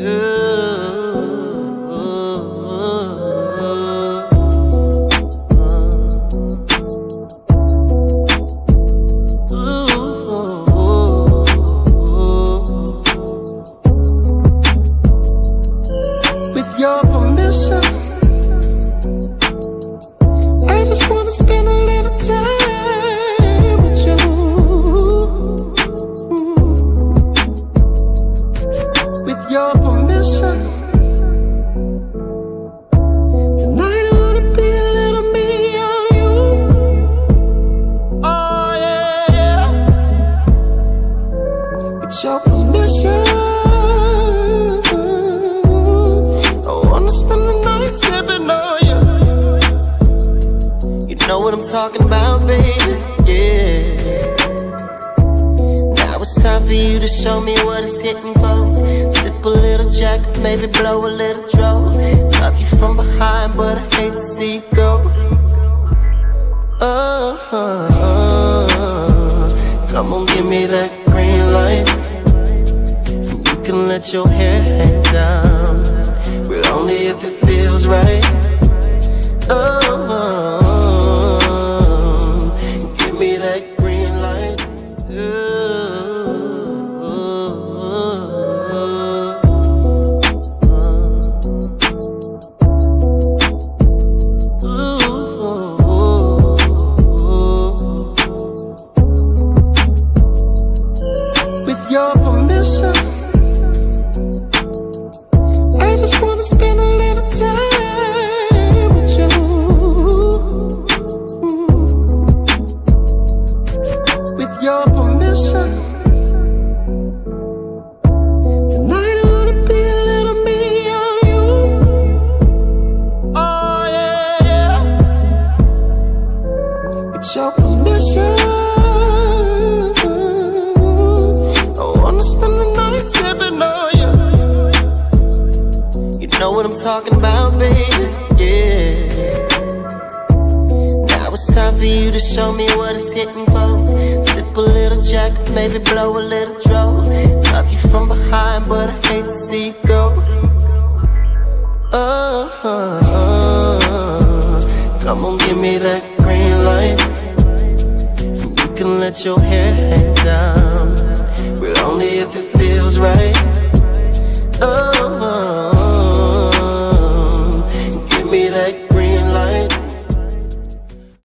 With your permission, With your permission, I wanna spend the night sipping on you. You know what I'm talking about, baby. Yeah. Now it's time for you to show me what it's hitting for. Sip a little jack, maybe blow a little draw. Love you from behind, but I hate to see you go. Oh, come on, give me that. Let your hair hang down, but only if it feels right. Oh, give me that green light. With your permission, know what I'm talking about, baby. Yeah. Now it's time for you to show me what it's hitting for. Sip a little jack, maybe blow a little draw. Love you from behind, but I hate to see you go. Oh, come on, give me that green light. You can let your hair hang down,